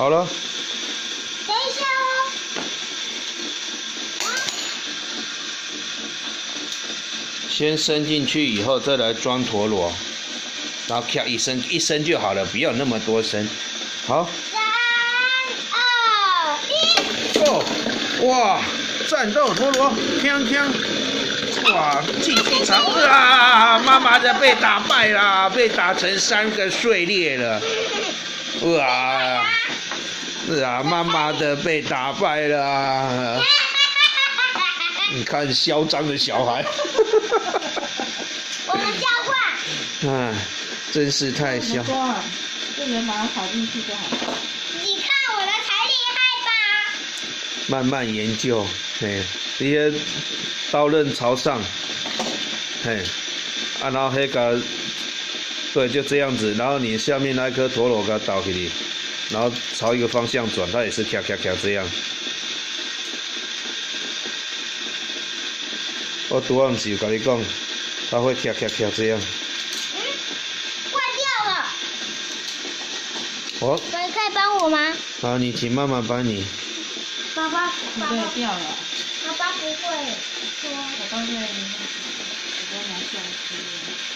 好了，等一下哦。先伸进去以后再来装陀螺，然后咔一伸一伸就好了，不要那么多伸。好，三二一，哦，哇，战斗陀螺，锵锵，哇，竞技场啊，妈妈的被打败啦，被打成三个碎裂了，哇，是啊，妈妈的被打败了，你看嚣张的小孩，我们交换。啊，真是太嚣。装啊，这人把它跑进去就好了。你看我的才厉害吧？慢慢研究，嘿，这些刀刃朝上，嘿，啊，然后那个，对，就这样子，然后你下面那一颗陀螺给它倒给你，然后朝一个方向转，它也是咔咔咔这样。我拄仔毋是有跟你讲，它会咔咔咔这样。嗯，坏掉了。哦，可以可以帮我吗？好，你请妈妈帮你。爸爸，爸爸，对，掉了。爸爸不会说。我刚才我刚拿下来。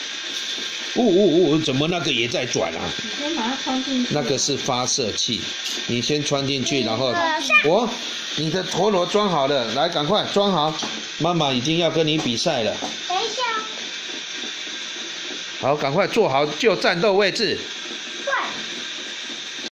呜呜呜！怎么那个也在转啊？你先把它穿进去。那个是发射器，你先穿进去，然后我，你的陀螺装好了，来赶快装好，妈妈已经要跟你比赛了，等一下，好，赶快坐好就战斗位置，